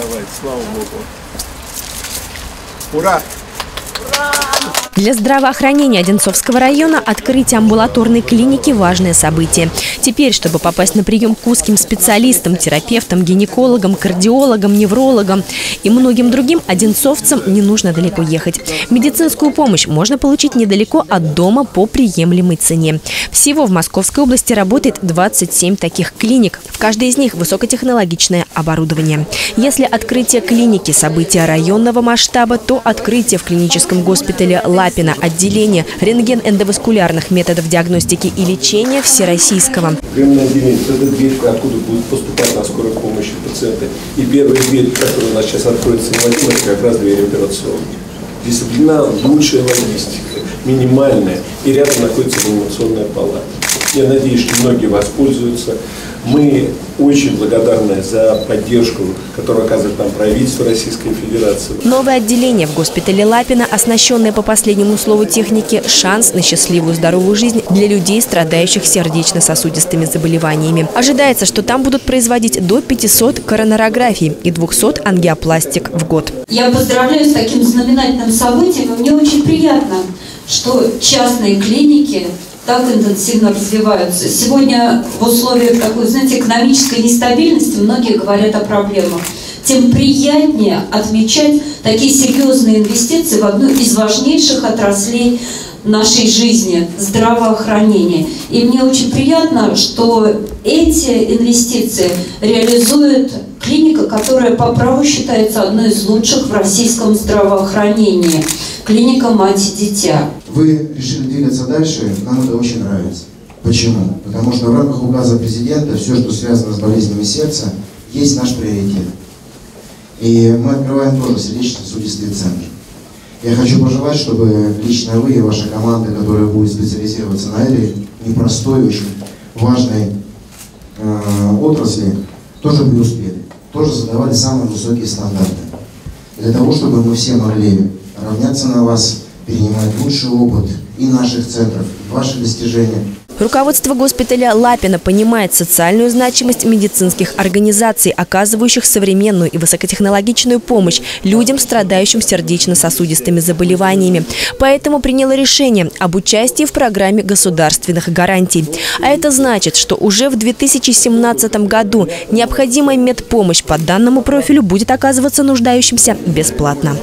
Давай, слава Богу. Ура! Для здравоохранения Одинцовского района открытие амбулаторной клиники – важное событие. Теперь, чтобы попасть на прием к узким специалистам, терапевтам, гинекологам, кардиологам, неврологам и многим другим одинцовцам не нужно далеко ехать. Медицинскую помощь можно получить недалеко от дома по приемлемой цене. Всего в Московской области работает 27 таких клиник. В каждой из них высокотехнологичное оборудование. Если открытие клиники – событие районного масштаба, то открытие в клиническом госпитале Лапина отделение рентген-эндоваскулярных методов диагностики и лечения всероссийского. Приемное отделение – это дверь, откуда будет поступать на скорую помощь пациенты. И первая дверь, которая у нас сейчас откроется на как раз дверь операционной. Здесь длина лучшая логистика, минимальная, и рядом находится реанимационная палата. Я надеюсь, что многие воспользуются. Мы очень благодарны за поддержку, которую оказывает нам правительство Российской Федерации. Новое отделение в госпитале Лапина, оснащенное по последнему слову техники, шанс на счастливую здоровую жизнь для людей, страдающих сердечно-сосудистыми заболеваниями. Ожидается, что там будут производить до 500 коронарографий и 200 ангиопластик в год. Я поздравляю с таким знаменательным событием, и мне очень приятно, что частные клиники так интенсивно развиваются. Сегодня в условиях такой, знаете, экономической нестабильности многие говорят о проблемах. Тем приятнее отмечать такие серьезные инвестиции в одну из важнейших отраслей нашей жизни – здравоохранение. И мне очень приятно, что эти инвестиции реализует клиника, которая по праву считается одной из лучших в российском здравоохранении – клиника «Мать и дитя». Вы решили двигаться дальше, нам это очень нравится. Почему? Потому что в рамках указа президента все, что связано с болезнями сердца, есть наш приоритет. И мы открываем тоже сердечно-сосудистый центр. Я хочу пожелать, чтобы лично вы и ваша команда, которая будет специализироваться на этой непростой, очень важной э, отрасли, тоже преуспели, тоже задавали самые высокие стандарты. Для того, чтобы мы все могли равняться на вас, перенимать лучший опыт и наших центров, и ваши достижения. Руководство госпиталя Лапина понимает социальную значимость медицинских организаций, оказывающих современную и высокотехнологичную помощь людям, страдающим сердечно-сосудистыми заболеваниями. Поэтому приняло решение об участии в программе государственных гарантий. А это значит, что уже в 2017 году необходимая медпомощь по данному профилю будет оказываться нуждающимся бесплатно.